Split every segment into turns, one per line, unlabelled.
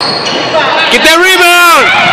Get that rebound!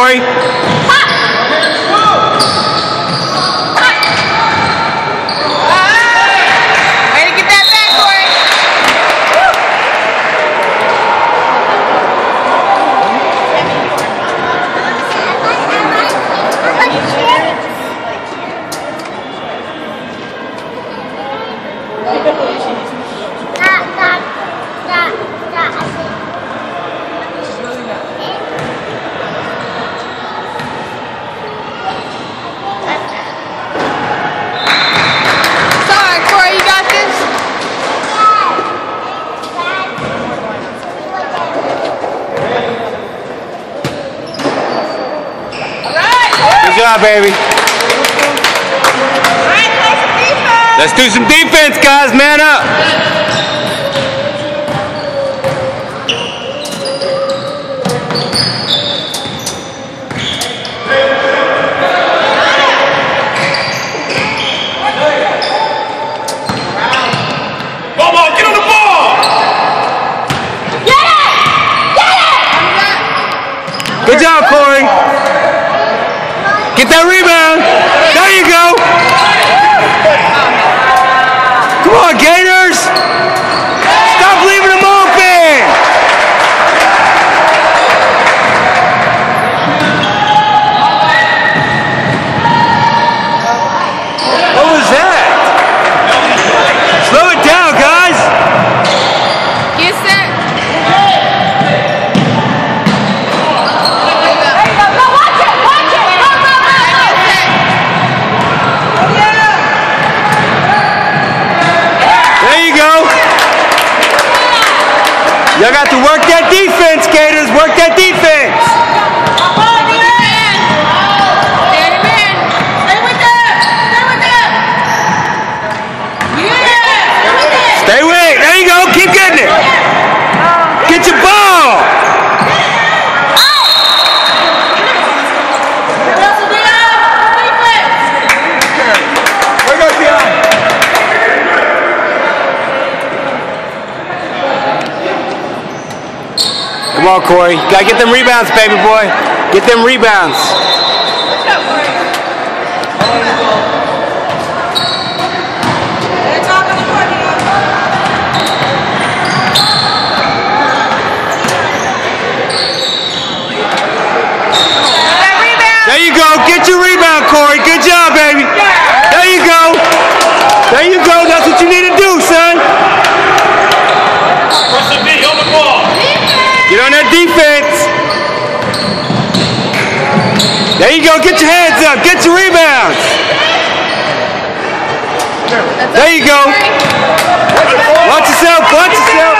Cory.
Thank you. job, baby. Let's do some defense, guys. Man up.
Get
that rebound. There you go. Come on, Gator. Y'all got to work.
Come on,
Cory. You gotta get them rebounds, baby boy. Get them rebounds. There you go. Get your rebound, Cory. Good job, baby. There you go. There you go. That's what you need to do, son. Get on that defense. There you go. Get your hands up. Get your rebounds. There you go. Watch yourself. Watch yourself.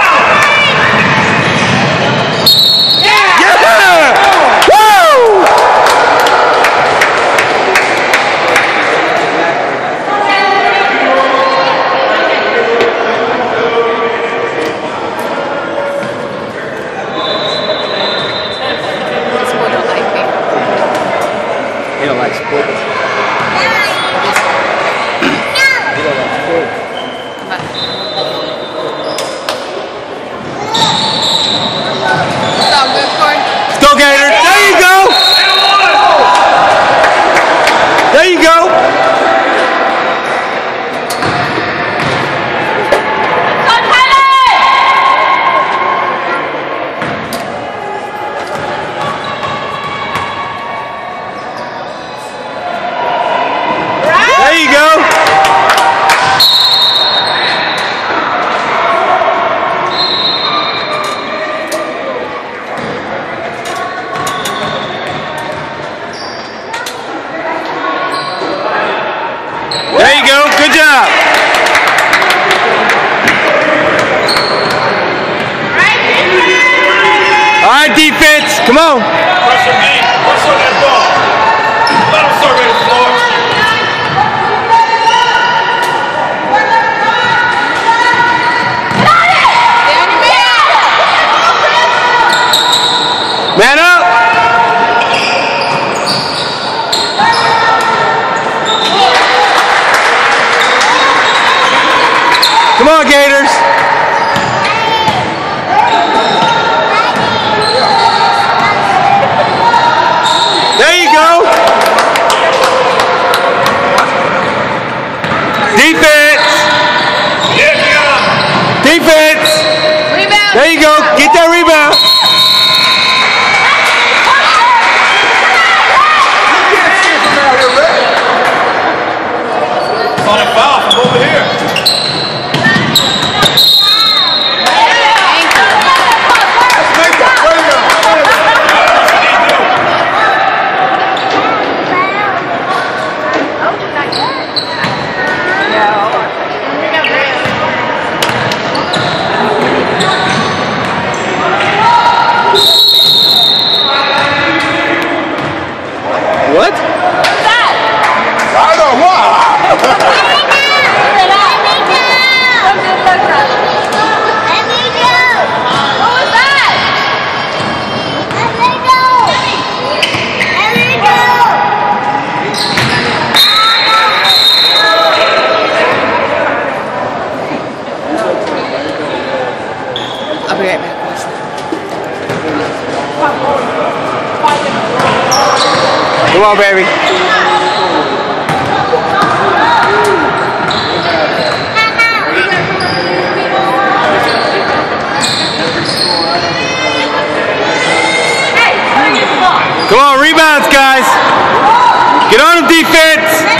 Come on. Man up. Come on, Gators. There you go. Defense.
Yeah, Keon.
Defense.
Rebound.
There you go. Get that rebound.
On a foul from over here.
What?
I don't know.
I'll be right back.
Come on, baby. Come on, rebounds, guys. Get on defense.